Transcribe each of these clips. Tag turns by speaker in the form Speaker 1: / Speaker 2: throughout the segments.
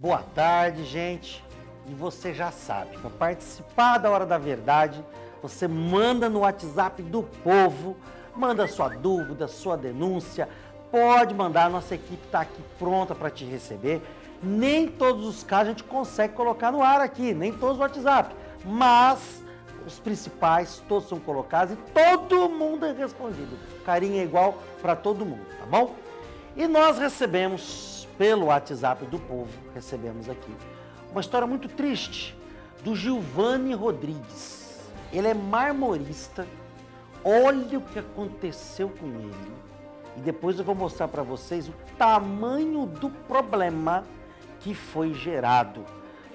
Speaker 1: Boa tarde, gente. E você já sabe, para participar da Hora da Verdade, você manda no WhatsApp do povo, manda sua dúvida, sua denúncia, pode mandar, nossa equipe está aqui pronta para te receber. Nem todos os casos a gente consegue colocar no ar aqui, nem todos os WhatsApp, mas os principais todos são colocados e todo mundo é respondido. Carinho é igual para todo mundo, tá bom? E nós recebemos pelo WhatsApp do povo, recebemos aqui uma história muito triste do Gilvani Rodrigues. Ele é marmorista. Olha o que aconteceu com ele. E depois eu vou mostrar para vocês o tamanho do problema que foi gerado.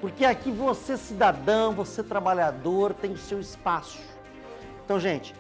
Speaker 1: Porque aqui você, cidadão, você trabalhador, tem o seu espaço. Então, gente,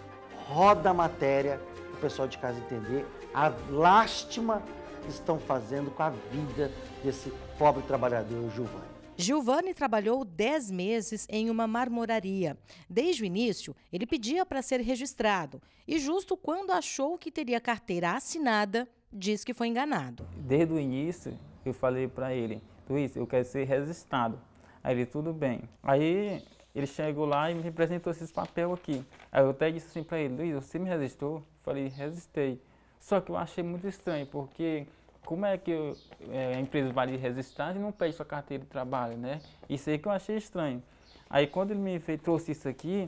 Speaker 1: roda a matéria para o pessoal de casa entender a lástima estão fazendo com a vida desse pobre trabalhador Giovanni.
Speaker 2: Giovanni trabalhou 10 meses em uma marmoraria. Desde o início, ele pedia para ser registrado e, justo quando achou que teria carteira assinada, diz que foi enganado.
Speaker 3: Desde o início, eu falei para ele: Luiz, eu quero ser registrado. Aí ele, tudo bem. Aí ele chegou lá e me apresentou esses papéis aqui. Aí eu até disse assim para ele: Luiz, você me registrou? Eu falei: registrei. Só que eu achei muito estranho, porque como é que eu, é, a empresa vai lhe registrar e não pede sua carteira de trabalho, né? Isso aí que eu achei estranho. Aí quando ele me fez, trouxe isso aqui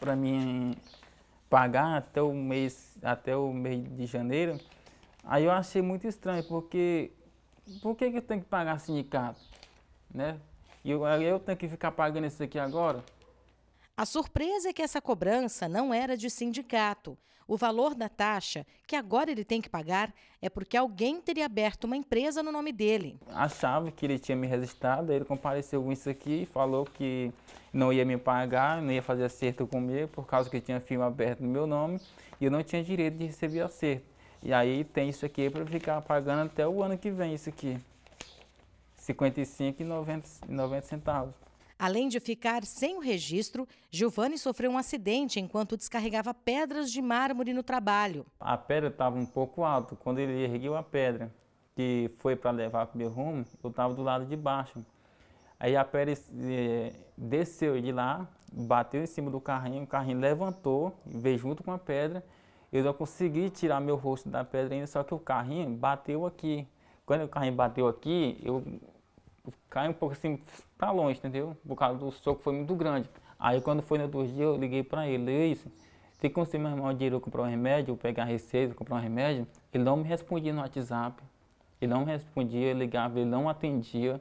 Speaker 3: para mim pagar até o mês até o mês de janeiro, aí eu achei muito estranho porque por que, que eu tenho que pagar sindicato, né? E eu, eu tenho que ficar pagando isso aqui agora?
Speaker 2: A surpresa é que essa cobrança não era de sindicato. O valor da taxa, que agora ele tem que pagar, é porque alguém teria aberto uma empresa no nome dele.
Speaker 3: Achava que ele tinha me registrado, ele compareceu com isso aqui e falou que não ia me pagar, não ia fazer acerto comigo, por causa que tinha firma aberta no meu nome e eu não tinha direito de receber acerto. E aí tem isso aqui para ficar pagando até o ano que vem, isso aqui. 55,90 centavos.
Speaker 2: Além de ficar sem o registro, Giovanni sofreu um acidente enquanto descarregava pedras de mármore no trabalho.
Speaker 3: A pedra estava um pouco alta. Quando ele ergueu a pedra, que foi para levar para o meu rumo, eu estava do lado de baixo. Aí a pedra eh, desceu de lá, bateu em cima do carrinho, o carrinho levantou, veio junto com a pedra. Eu não consegui tirar meu rosto da pedra ainda, só que o carrinho bateu aqui. Quando o carrinho bateu aqui, eu cai um pouco assim para longe, entendeu? Por causa do soco foi muito grande. Aí quando foi no outro dia eu liguei para ele, Luiz, você me arrumar o dinheiro comprar um remédio, pegar a receita, comprar um remédio? Ele não me respondia no WhatsApp, ele não me respondia, eu ligava, ele não atendia.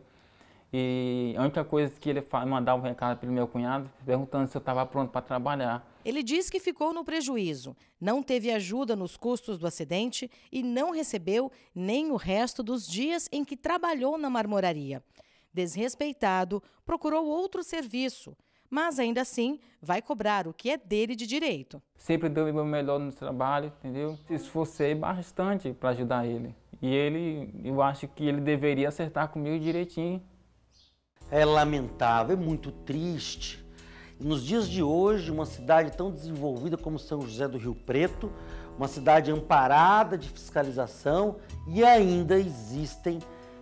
Speaker 3: E a única coisa que ele mandava um recado para o meu cunhado, perguntando se eu estava pronto para trabalhar.
Speaker 2: Ele diz que ficou no prejuízo, não teve ajuda nos custos do acidente e não recebeu nem o resto dos dias em que trabalhou na marmoraria. Desrespeitado, procurou outro serviço, mas ainda assim vai cobrar o que é dele de direito.
Speaker 3: Sempre deu o meu melhor no trabalho, entendeu? Esforcei bastante para ajudar ele. E ele, eu acho que ele deveria acertar comigo direitinho
Speaker 1: é lamentável, é muito triste. E nos dias de hoje, uma cidade tão desenvolvida como São José do Rio Preto, uma cidade amparada de fiscalização e ainda existem,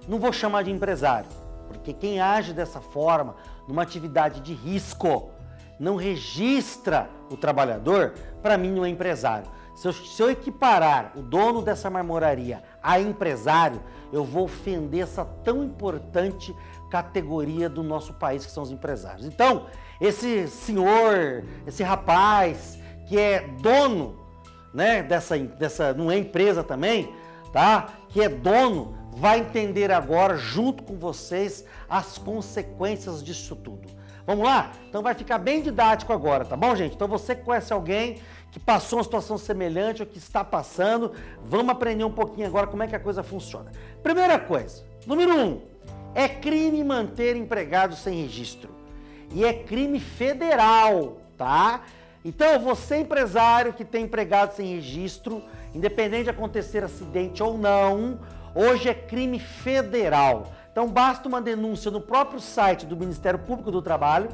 Speaker 1: não vou chamar de empresário, porque quem age dessa forma, numa atividade de risco, não registra o trabalhador, para mim não é empresário. Se eu, se eu, equiparar o dono dessa marmoraria a empresário, eu vou ofender essa tão importante categoria do nosso país, que são os empresários. Então, esse senhor, esse rapaz que é dono, né, dessa, dessa não é empresa também, tá? Que é dono, vai entender agora, junto com vocês, as consequências disso tudo. Vamos lá? Então vai ficar bem didático agora, tá bom, gente? Então você conhece alguém que passou uma situação semelhante ou que está passando, vamos aprender um pouquinho agora como é que a coisa funciona. Primeira coisa, número um, é crime manter empregados sem registro. E é crime federal, tá? Então, você empresário que tem empregado sem registro, independente de acontecer acidente ou não, hoje é crime federal. Então, basta uma denúncia no próprio site do Ministério Público do Trabalho,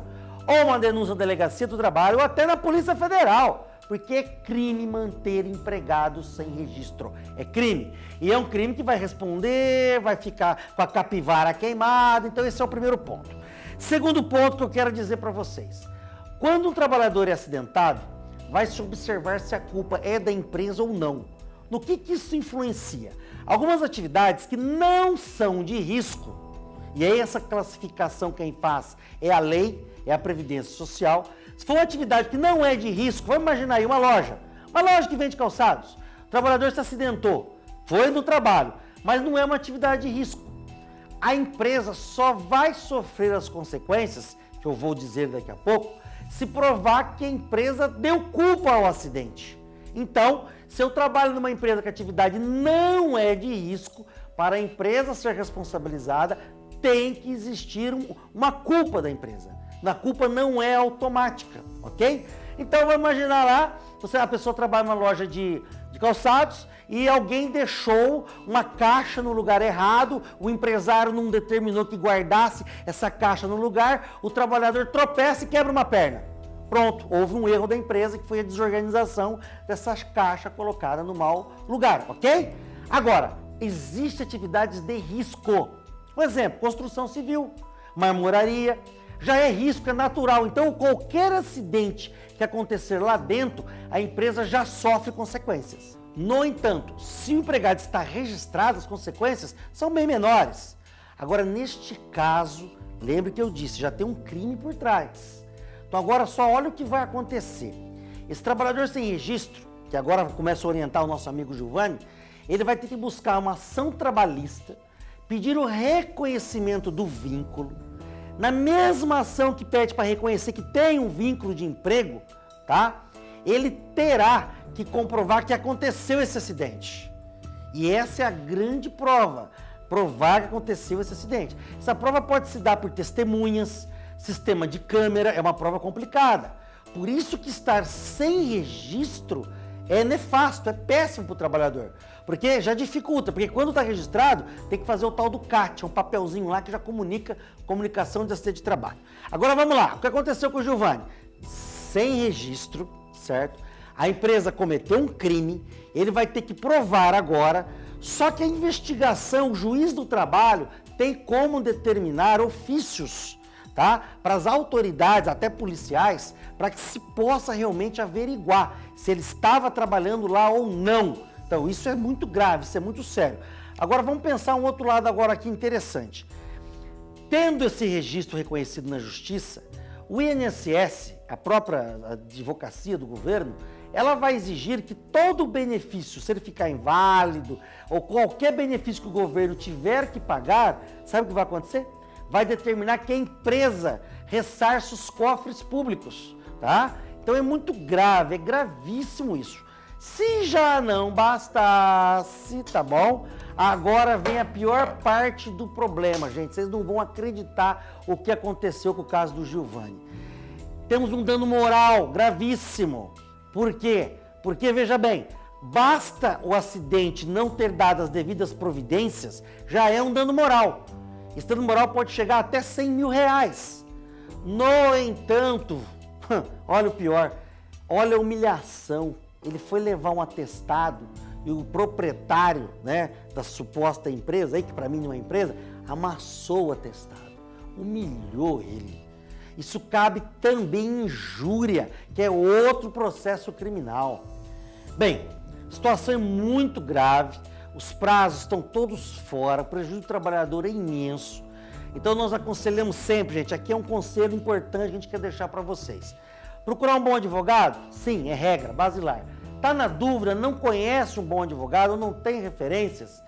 Speaker 1: ou uma denúncia na Delegacia do Trabalho, ou até na Polícia Federal. Porque é crime manter empregados sem registro. É crime. E é um crime que vai responder, vai ficar com a capivara queimada. Então, esse é o primeiro ponto. Segundo ponto que eu quero dizer para vocês: quando um trabalhador é acidentado, vai se observar se a culpa é da empresa ou não. No que, que isso influencia? Algumas atividades que não são de risco, e aí essa classificação quem faz é a lei, é a Previdência Social. Se for uma atividade que não é de risco, vamos imaginar aí uma loja, uma loja que vende calçados, o trabalhador se acidentou, foi no trabalho, mas não é uma atividade de risco. A empresa só vai sofrer as consequências, que eu vou dizer daqui a pouco, se provar que a empresa deu culpa ao acidente. Então, se eu trabalho numa empresa que a atividade não é de risco, para a empresa ser responsabilizada, tem que existir um, uma culpa da empresa. Na culpa não é automática, ok? Então, vamos imaginar lá, você, a pessoa trabalha numa loja de, de calçados e alguém deixou uma caixa no lugar errado, o empresário não determinou que guardasse essa caixa no lugar, o trabalhador tropeça e quebra uma perna. Pronto, houve um erro da empresa que foi a desorganização dessa caixa colocada no mau lugar, ok? Agora, existem atividades de risco. Por exemplo, construção civil, marmoraria, já é risco, é natural. Então, qualquer acidente que acontecer lá dentro, a empresa já sofre consequências. No entanto, se o empregado está registrado, as consequências são bem menores. Agora, neste caso, lembre que eu disse, já tem um crime por trás. Então agora só olha o que vai acontecer. Esse trabalhador sem registro, que agora começa a orientar o nosso amigo Giovanni, ele vai ter que buscar uma ação trabalhista, pedir o reconhecimento do vínculo. Na mesma ação que pede para reconhecer que tem um vínculo de emprego, tá? Ele terá que comprovar que aconteceu esse acidente. E essa é a grande prova, provar que aconteceu esse acidente. Essa prova pode se dar por testemunhas, sistema de câmera é uma prova complicada. Por isso que estar sem registro é nefasto, é péssimo para o trabalhador. Porque já dificulta, porque quando está registrado, tem que fazer o tal do CAT, é um papelzinho lá que já comunica comunicação de acidente de trabalho. Agora vamos lá, o que aconteceu com o Giovanni? Sem registro, certo? A empresa cometeu um crime, ele vai ter que provar agora, só que a investigação, o juiz do trabalho, tem como determinar ofícios tá? Para as autoridades, até policiais, para que se possa realmente averiguar se ele estava trabalhando lá ou não. Então, isso é muito grave, isso é muito sério. Agora vamos pensar um outro lado agora aqui interessante. Tendo esse registro reconhecido na justiça, o INSS, a própria advocacia do governo, ela vai exigir que todo benefício, se ele ficar inválido ou qualquer benefício que o governo tiver que pagar, sabe o que vai acontecer? Vai determinar que a empresa ressarça os cofres públicos, tá? Então é muito grave, é gravíssimo isso. Se já não bastasse, tá bom? Agora vem a pior parte do problema, gente. Vocês não vão acreditar o que aconteceu com o caso do Giovanni. Temos um dano moral gravíssimo. Por quê? Porque, veja bem, basta o acidente não ter dado as devidas providências, já é um dano moral. Esse dano moral pode chegar até 100 mil reais. No entanto, olha o pior, olha a humilhação. Ele foi levar um atestado e o proprietário né, da suposta empresa, aí, que para mim não é empresa, amassou o atestado, humilhou ele. Isso cabe também injúria, que é outro processo criminal. Bem, situação é muito grave os prazos estão todos fora, o prejuízo do trabalhador é imenso. Então nós aconselhamos sempre, gente, aqui é um conselho importante que a gente quer deixar para vocês. Procurar um bom advogado? Sim, é regra, basilar. Está na dúvida, não conhece um bom advogado, não tem referências?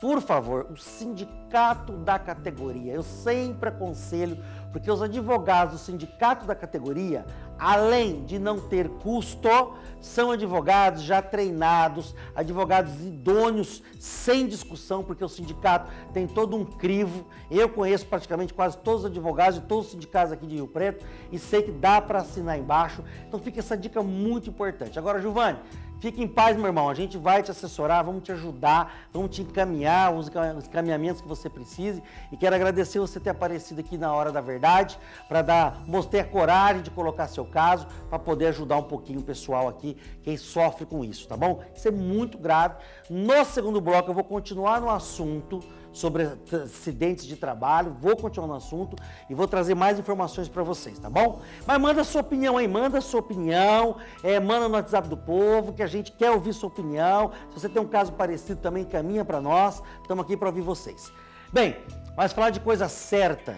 Speaker 1: Por favor, o sindicato da categoria. Eu sempre aconselho, porque os advogados do sindicato da categoria, além de não ter custo, são advogados já treinados, advogados idôneos, sem discussão, porque o sindicato tem todo um crivo. Eu conheço praticamente quase todos os advogados de todos os sindicatos aqui de Rio Preto e sei que dá para assinar embaixo. Então fica essa dica muito importante. Agora, Giovanni, Fique em paz, meu irmão. A gente vai te assessorar, vamos te ajudar, vamos te encaminhar os encaminhamentos que você precise. E quero agradecer você ter aparecido aqui na hora da verdade verdade, para dar, mostrar coragem de colocar seu caso, para poder ajudar um pouquinho o pessoal aqui, quem sofre com isso, tá bom? Isso é muito grave. No segundo bloco eu vou continuar no assunto sobre acidentes de trabalho, vou continuar no assunto e vou trazer mais informações para vocês, tá bom? Mas manda sua opinião aí, manda sua opinião, é, manda no WhatsApp do povo, que a gente quer ouvir sua opinião. Se você tem um caso parecido também, caminha para nós, estamos aqui para ouvir vocês. Bem, mas falar de coisa certa.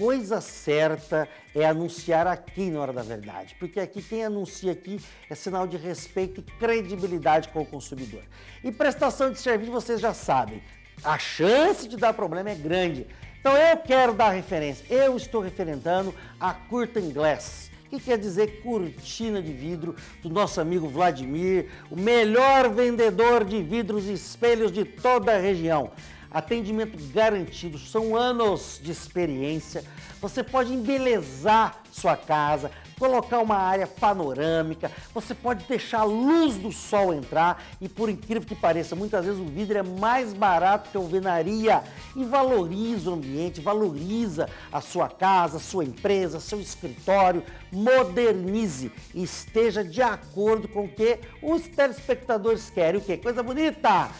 Speaker 1: Coisa certa é anunciar aqui na hora da verdade, porque aqui quem anuncia aqui é sinal de respeito e credibilidade com o consumidor. E prestação de serviço vocês já sabem, a chance de dar problema é grande. Então eu quero dar referência. Eu estou referendando a Curtain Glass, que quer dizer cortina de vidro do nosso amigo Vladimir, o melhor vendedor de vidros e espelhos de toda a região. Atendimento garantido, são anos de experiência. Você pode embelezar sua casa, colocar uma área panorâmica, você pode deixar a luz do sol entrar e por incrível que pareça, muitas vezes o vidro é mais barato que a alvenaria e valoriza o ambiente, valoriza a sua casa, sua empresa, seu escritório, modernize e esteja de acordo com o que os telespectadores querem, o que? Coisa bonita,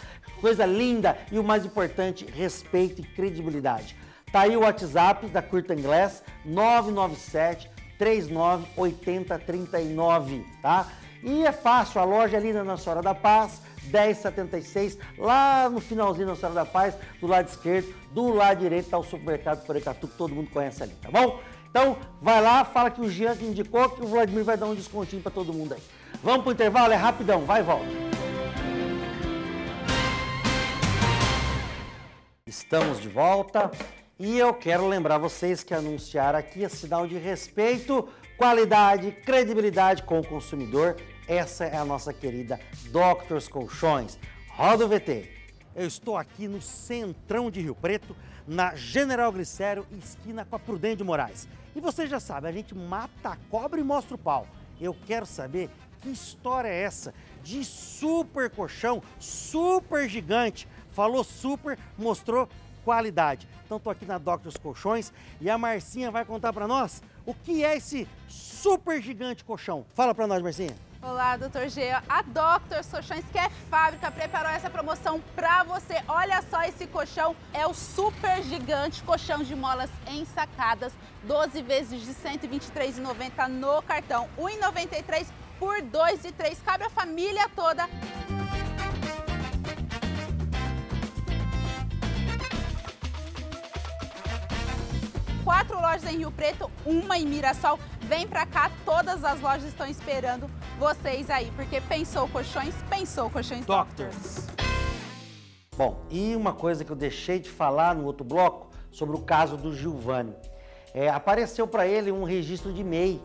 Speaker 1: coisa linda e o mais importante, respeito e credibilidade. Tá aí o WhatsApp da Curtain Glass 997 398039, tá? E é fácil, a loja é ali na Nossa Senhora da Paz, 1076, lá no finalzinho da Nossa Senhora da Paz, do lado esquerdo, do lado direito está o supermercado Porecatu, que todo mundo conhece ali, tá bom? Então, vai lá, fala que o Jean que indicou que o Vladimir vai dar um descontinho para todo mundo aí. Vamos pro intervalo? É rapidão, vai e volta. Estamos de volta. E eu quero lembrar vocês que anunciar aqui é sinal de respeito, qualidade, credibilidade com o consumidor. Essa é a nossa querida Doctors Colchões. Roda o VT. Eu estou aqui no centrão de Rio Preto, na General Glicério, esquina com a Prudente de Moraes. E você já sabe, a gente mata a cobra e mostra o pau. Eu quero saber que história é essa de super colchão, super gigante. Falou super, mostrou qualidade. Então estou aqui na Doctors Colchões e a Marcinha vai contar para nós o que é esse super gigante colchão. Fala para nós, Marcinha.
Speaker 4: Olá, doutor G. A Doctors Colchões, que é fábrica, preparou essa promoção para você. Olha só esse colchão, é o super gigante colchão de molas ensacadas, 12 vezes de R$ 123,90 no cartão, R$ 1,93 por R$ 2,03. Cabe a família toda. Quatro lojas em Rio Preto, uma em Mirassol. Vem pra cá, todas as lojas estão esperando vocês aí, porque pensou colchões, pensou colchões Doctors. Doctors.
Speaker 1: Bom, e uma coisa que eu deixei de falar no outro bloco sobre o caso do Gilvani. É, apareceu para ele um registro de MEI.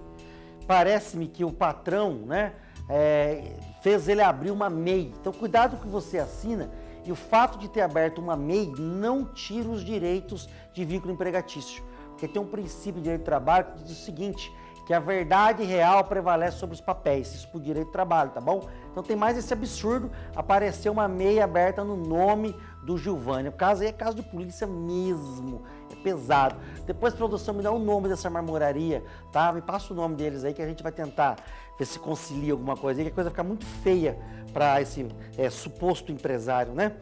Speaker 1: Parece-me que o patrão, né, é, fez ele abrir uma MEI. Então, cuidado que você assina e o fato de ter aberto uma MEI não tira os direitos de vínculo empregatício. Porque tem um princípio de direito do trabalho que diz o seguinte, que a verdade real prevalece sobre os papéis, isso por direito do trabalho, tá bom? Então tem mais esse absurdo, apareceu uma meia aberta no nome do Gilvani. O caso aí é caso de polícia mesmo, é pesado. Depois, produção, me dá o nome dessa marmoraria, tá? Me passa o nome deles aí que a gente vai tentar ver se concilia alguma coisa aí, que a coisa fica muito feia para esse é, suposto empresário, né?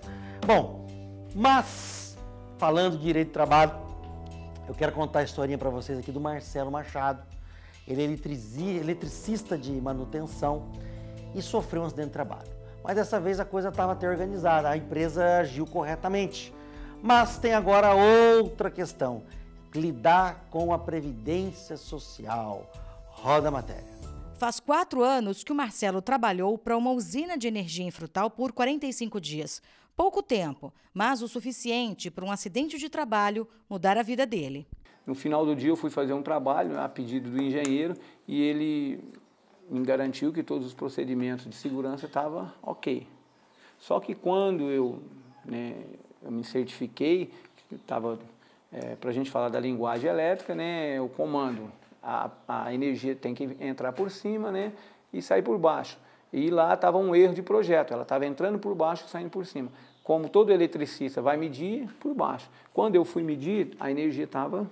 Speaker 1: Bom, mas falando de direito do trabalho, eu quero contar a historinha para vocês aqui do Marcelo Machado. Ele é eletricista de manutenção e sofreu um acidente de trabalho. Mas dessa vez a coisa estava até organizada, a empresa agiu corretamente. Mas tem agora outra questão: lidar com a previdência social. Roda a matéria.
Speaker 2: Faz quatro anos que o Marcelo trabalhou para uma usina de energia em Frutal por 45 dias. Pouco tempo, mas o suficiente para um acidente de trabalho mudar a vida dele.
Speaker 5: No final do dia eu fui fazer um trabalho a pedido do engenheiro e ele me garantiu que todos os procedimentos de segurança estavam ok. Só que quando eu, né, eu me certifiquei, estava é, para a gente falar da linguagem elétrica, né, o comando, a, a energia tem que entrar por cima né, e sair por baixo. E lá estava um erro de projeto, ela estava entrando por baixo e saindo por cima. Como todo eletricista vai medir por baixo. Quando eu fui medir, a energia estava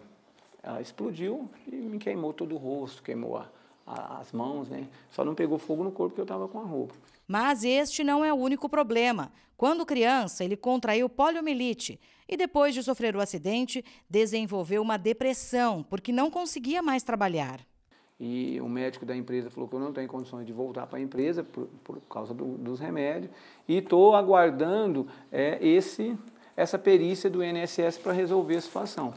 Speaker 5: explodiu e me queimou todo o rosto, queimou a, a, as mãos, né? Só não pegou fogo no corpo porque eu estava com a roupa.
Speaker 2: Mas este não é o único problema. Quando criança, ele contraiu poliomielite e depois de sofrer o acidente, desenvolveu uma depressão porque não conseguia mais trabalhar.
Speaker 5: E o médico da empresa falou que eu não tenho condições de voltar para a empresa por, por causa do, dos remédios e estou aguardando é, esse, essa perícia do INSS para resolver a situação.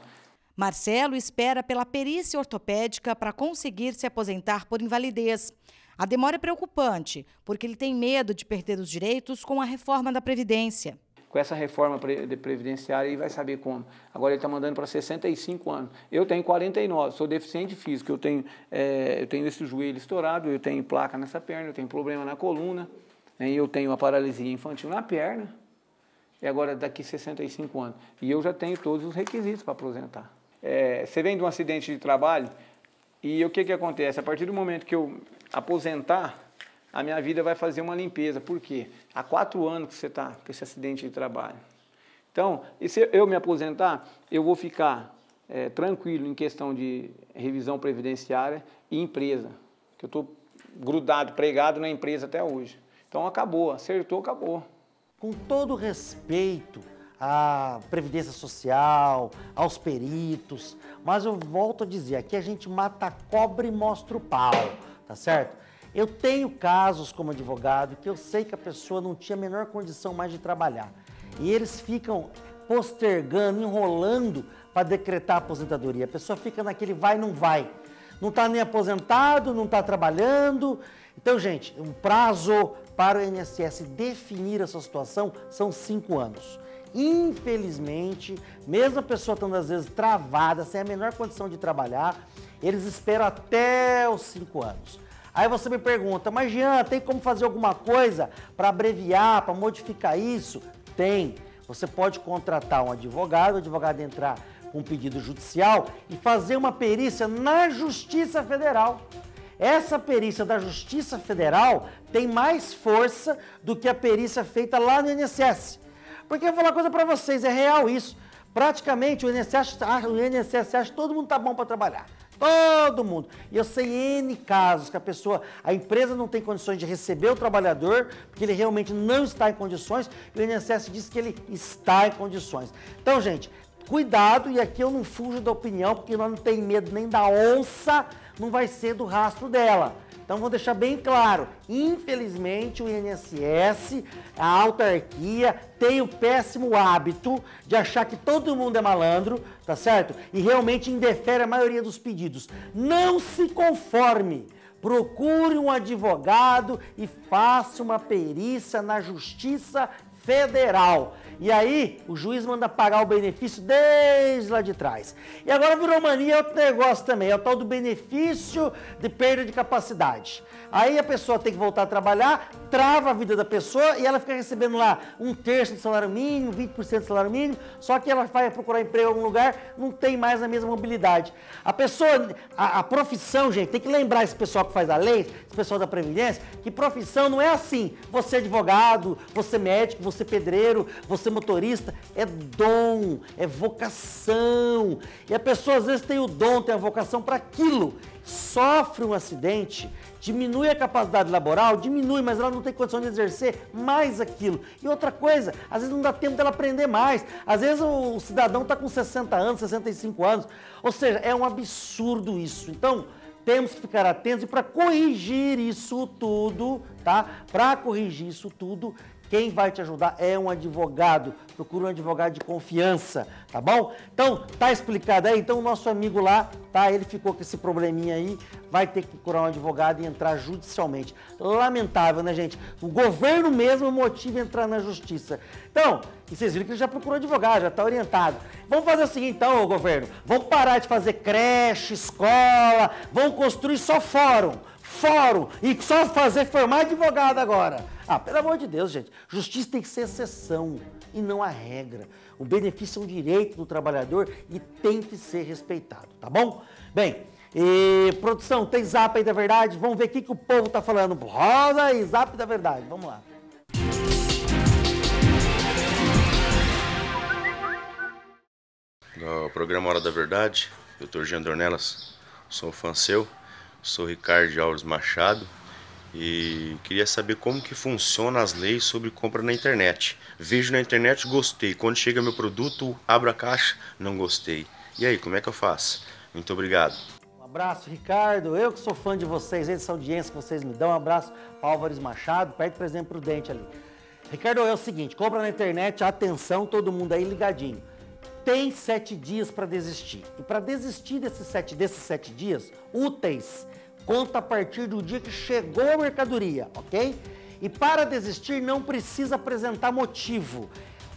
Speaker 2: Marcelo espera pela perícia ortopédica para conseguir se aposentar por invalidez. A demora é preocupante, porque ele tem medo de perder os direitos com a reforma da Previdência.
Speaker 5: Com essa reforma previdenciária, ele vai saber como. Agora ele está mandando para 65 anos. Eu tenho 49, sou deficiente físico, eu tenho, é, eu tenho esse joelho estourado, eu tenho placa nessa perna, eu tenho problema na coluna, né, eu tenho a paralisia infantil na perna, e agora daqui 65 anos. E eu já tenho todos os requisitos para aposentar. É, você vem de um acidente de trabalho, e o que, que acontece? A partir do momento que eu aposentar, a minha vida vai fazer uma limpeza. Por quê? Há quatro anos que você está com esse acidente de trabalho. Então, e se eu me aposentar, eu vou ficar é, tranquilo em questão de revisão previdenciária e empresa, que eu estou grudado, pregado na empresa até hoje. Então acabou, acertou, acabou.
Speaker 1: Com todo respeito à Previdência Social, aos peritos, mas eu volto a dizer, aqui a gente mata a cobra e mostra o pau tá certo? Eu tenho casos como advogado que eu sei que a pessoa não tinha a menor condição mais de trabalhar. E eles ficam postergando, enrolando para decretar a aposentadoria. A pessoa fica naquele vai, não vai. Não está nem aposentado, não está trabalhando. Então, gente, o prazo para o INSS definir essa situação são cinco anos. Infelizmente, mesmo a pessoa estando às vezes travada, sem a menor condição de trabalhar, eles esperam até os cinco anos. Aí você me pergunta, mas Jean, tem como fazer alguma coisa para abreviar, para modificar isso? Tem. Você pode contratar um advogado, o advogado entrar com um pedido judicial e fazer uma perícia na Justiça Federal. Essa perícia da Justiça Federal tem mais força do que a perícia feita lá no INSS. Porque eu vou falar uma coisa para vocês, é real isso. Praticamente o INSS, o INSS acha que todo mundo tá bom para trabalhar. Todo mundo. E eu sei N casos que a pessoa, a empresa não tem condições de receber o trabalhador, porque ele realmente não está em condições, e o INSS diz que ele está em condições. Então, gente, cuidado, e aqui eu não fujo da opinião, porque nós não tem medo nem da onça, não vai ser do rastro dela. Então vou deixar bem claro, infelizmente o INSS, a autarquia, tem o péssimo hábito de achar que todo mundo é malandro, tá certo? E realmente indefere a maioria dos pedidos. Não se conforme. Procure um advogado e faça uma perícia na Justiça Federal. E aí, o juiz manda pagar o benefício desde lá de trás. E agora virou mania outro negócio também, é o tal do benefício de perda de capacidade. Aí a pessoa tem que voltar a trabalhar, trava a vida da pessoa e ela fica recebendo lá um terço do salário mínimo, 20% do salário mínimo, só que ela vai procurar emprego em algum lugar, não tem mais a mesma mobilidade. A pessoa, a, a profissão, gente, tem que lembrar esse pessoal que faz a lei, esse pessoal da Previdência, que profissão não é assim. Você é advogado, você é médico, você é pedreiro, você é motorista, é dom, é vocação. E a pessoa às vezes tem o dom, tem a vocação para aquilo, sofre um acidente, diminui a capacidade laboral, diminui, mas ela não tem condição de exercer mais aquilo. E outra coisa, às vezes não dá tempo dela aprender mais. Às vezes o cidadão está com 60 anos, 65 anos. Ou seja, é um absurdo isso. Então, temos que ficar atentos e para corrigir isso tudo, tá? Para corrigir isso tudo, quem vai te ajudar é um advogado. Procura um advogado de confiança, tá bom? Então, tá explicado aí? Então, o nosso amigo lá, tá? Ele ficou com esse probleminha aí, vai ter que procurar um advogado e entrar judicialmente. Lamentável, né, gente? O governo mesmo motiva entrar na justiça. Então, e vocês viram que ele já procurou advogado, já está orientado. Vamos fazer o seguinte, então, governo. Vamos parar de fazer creche, escola, vamos construir só fórum fórum e só fazer formar advogado agora. Ah, pelo amor de Deus, gente. Justiça tem que ser exceção e não a regra. O benefício é um direito do trabalhador e tem que ser respeitado, tá bom? Bem, produção, tem zap aí da verdade? Vamos ver o que, que o povo tá falando. Roda aí, zap da verdade. Vamos lá.
Speaker 6: No programa Hora da Verdade, doutor Jean Dornelas. Sou fã seu, sou Ricardo Alves Machado e queria saber como que funciona as leis sobre compra na internet. Vejo na internet, gostei. Quando chega meu produto, abro a caixa, não gostei. E aí, como é que eu faço? Muito obrigado.
Speaker 1: Um abraço, Ricardo. Eu que sou fã de vocês, essa audiência que vocês me dão. Um abraço Álvares Machado, perto do Presidente Prudente ali. Ricardo, é o seguinte, compra na internet, atenção, todo mundo aí ligadinho. Tem sete dias para desistir. E para desistir desses sete, desses sete dias úteis, conta a partir do dia que chegou a mercadoria, ok? E para desistir não precisa apresentar motivo.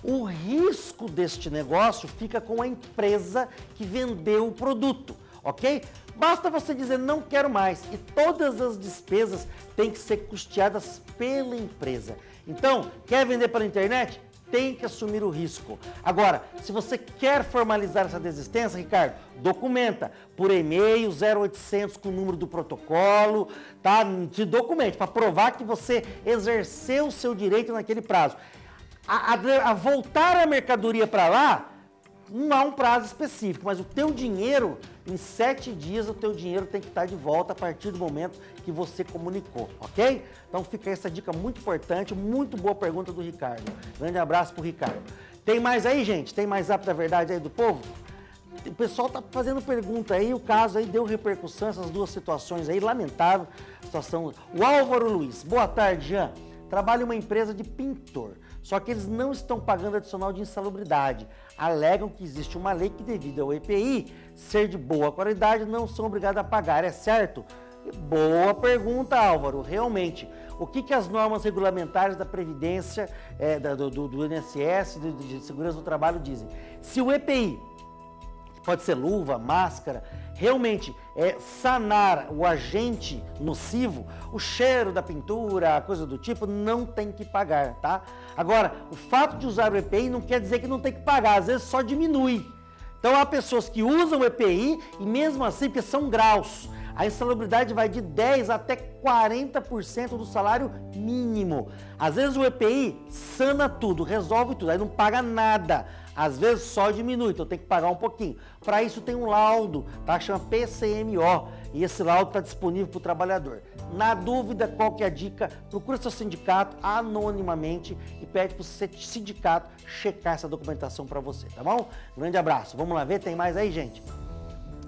Speaker 1: O risco deste negócio fica com a empresa que vendeu o produto, ok? Basta você dizer não quero mais e todas as despesas têm que ser custeadas pela empresa. Então, quer vender pela internet? Tem que assumir o risco. Agora, se você quer formalizar essa desistência, Ricardo, documenta por e-mail 0800 com o número do protocolo, tá? Se documente para provar que você exerceu o seu direito naquele prazo. A, a, a voltar a mercadoria para lá, não há um prazo específico, mas o teu dinheiro, em sete dias, o teu dinheiro tem que estar de volta a partir do momento que você comunicou, ok? Então fica essa dica muito importante, muito boa pergunta do Ricardo. Grande abraço pro Ricardo. Tem mais aí, gente? Tem mais app da verdade aí do povo? O pessoal tá fazendo pergunta aí, o caso aí deu repercussão, essas duas situações aí, lamentável situação. O Álvaro Luiz, boa tarde, Jean. Trabalho em uma empresa de pintor, só que eles não estão pagando adicional de insalubridade. Alegam que existe uma lei que, devido ao EPI ser de boa qualidade, não são obrigados a pagar. É certo? Boa pergunta, Álvaro. Realmente, o que, que as normas regulamentares da Previdência, é, do, do, do, INSS, de, de Segurança do Trabalho dizem? Se o EPI, pode ser luva, máscara, realmente é, sanar o agente nocivo, o cheiro da pintura, coisa do tipo, não tem que pagar, tá? Agora, o fato de usar o EPI não quer dizer que não tem que pagar, às vezes só diminui. Então há pessoas que usam o EPI e mesmo assim, porque são graus, a insalubridade vai de 10 até 40% do salário mínimo. Às vezes o EPI sana tudo, resolve tudo, aí não paga nada. Às vezes só diminui, então tem que pagar um pouquinho. Para isso tem um laudo, tá? Chama PCMO. E esse laudo está disponível para o trabalhador. Na dúvida, qual que é a dica? Procura seu sindicato anonimamente e pede para o sindicato checar essa documentação para você, tá bom? Grande abraço. Vamos lá ver, tem mais aí, gente?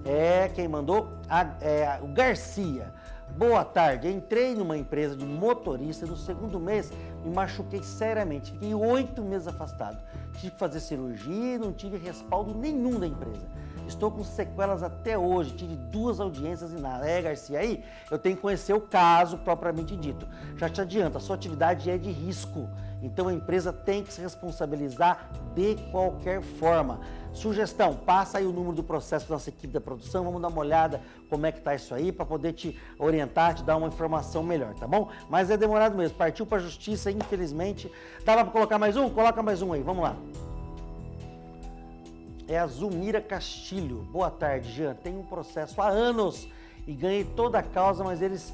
Speaker 1: É, quem mandou? A, é, o Garcia. Boa tarde, entrei numa empresa de motorista no segundo mês me machuquei seriamente, fiquei oito meses afastado. Tive que fazer cirurgia e não tive respaldo nenhum da empresa. Estou com sequelas até hoje, tive duas audiências e nada. É, Garcia, aí eu tenho que conhecer o caso propriamente dito. Já te adianta, a sua atividade é de risco, então a empresa tem que se responsabilizar de qualquer forma. Sugestão, passa aí o número do processo da nossa equipe da produção, vamos dar uma olhada como é que tá isso aí para poder te orientar, te dar uma informação melhor, tá bom? Mas é demorado mesmo, partiu para a justiça, infelizmente. Dava para colocar mais um? Coloca mais um aí, vamos lá. É a Zumira Castilho. Boa tarde, Jean. Tem um processo há anos e ganhei toda a causa, mas eles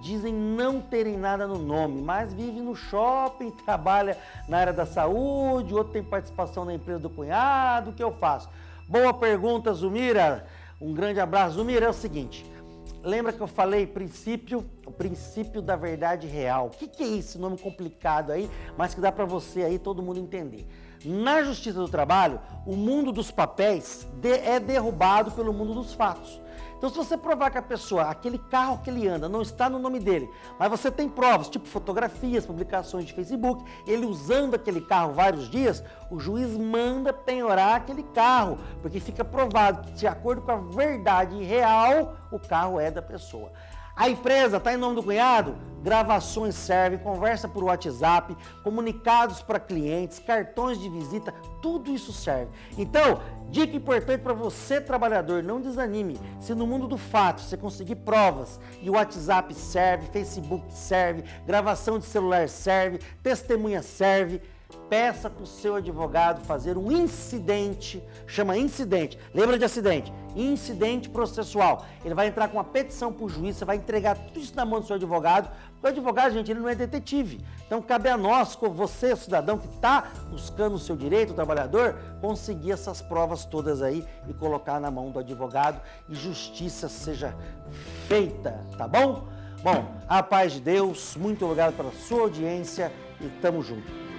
Speaker 1: dizem não terem nada no nome, mas vive no shopping, trabalha na área da saúde, outro tem participação na empresa do cunhado, o que eu faço? Boa pergunta, Zumira. Um grande abraço. Zumira, é o seguinte, lembra que eu falei princípio, o princípio da verdade real. O que, que é esse nome complicado aí, mas que dá para você aí todo mundo entender. Na Justiça do Trabalho, o mundo dos papéis é derrubado pelo mundo dos fatos. Então, se você provar que a pessoa, aquele carro que ele anda, não está no nome dele, mas você tem provas, tipo fotografias, publicações de Facebook, ele usando aquele carro vários dias, o juiz manda penhorar aquele carro, porque fica provado que, de acordo com a verdade real, o carro é da pessoa. A empresa está em nome do cunhado? Gravações servem, conversa por WhatsApp, comunicados para clientes, cartões de visita, tudo isso serve. Então, dica importante para você, trabalhador, não desanime. Se no mundo do fato você conseguir provas e o WhatsApp serve, Facebook serve, gravação de celular serve, testemunha serve, peça para o seu advogado fazer um incidente, chama incidente, lembra de acidente? Incidente processual. Ele vai entrar com uma petição para o juiz, você vai entregar tudo isso na mão do seu advogado O advogado, gente, ele não é detetive. Então cabe a nós, você, cidadão que está buscando o seu direito, o trabalhador, conseguir essas provas todas aí e colocar na mão do advogado e justiça seja feita, tá bom? Bom, a paz de Deus, muito obrigado pela sua audiência e tamo junto.